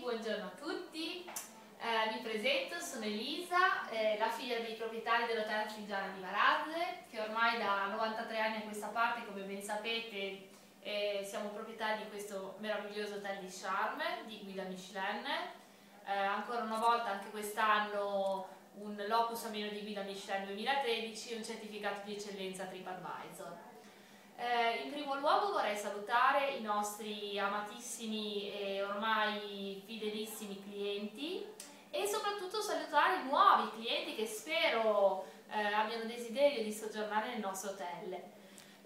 buongiorno a tutti. Eh, mi presento, sono Elisa, eh, la figlia dei proprietari dell'Hotel Artigiana di Varazze, che ormai da 93 anni a questa parte, come ben sapete, eh, siamo proprietari di questo meraviglioso hotel di Charme, di guida Michelin. Eh, ancora una volta, anche quest'anno, un locus a meno di guida Michelin 2013 e un certificato di eccellenza TripAdvisor. Eh, in primo luogo vorrei salutare i nostri amatissimi e ormai fidelissimi clienti e soprattutto salutare i nuovi clienti che spero eh, abbiano desiderio di soggiornare nel nostro hotel.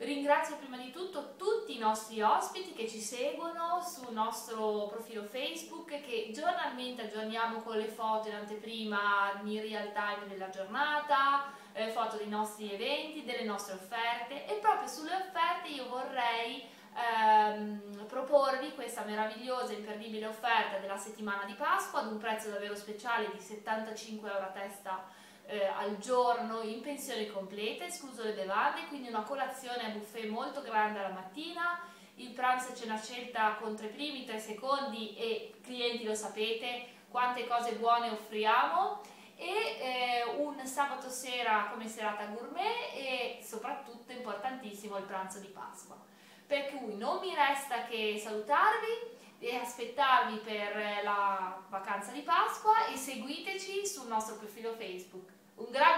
Ringrazio prima di tutto tutti i nostri ospiti che ci seguono sul nostro profilo Facebook che giornalmente aggiorniamo con le foto in anteprima in real time della giornata, eh, foto dei nostri eventi, delle nostre offerte. E proprio sulle offerte io vorrei ehm, proporvi questa meravigliosa e imperdibile offerta della settimana di Pasqua ad un prezzo davvero speciale di 75 euro a testa eh, al giorno in pensione completa, escluso le bevande, quindi una colazione a buffet molto grande alla mattina, il pranzo c'è una scelta con tre primi, tre secondi e clienti lo sapete quante cose buone offriamo e eh, un sabato sera come serata gourmet e soprattutto importantissimo il pranzo di Pasqua. Per cui non mi resta che salutarvi aspettarvi per la vacanza di Pasqua e seguiteci sul nostro profilo Facebook. Un grande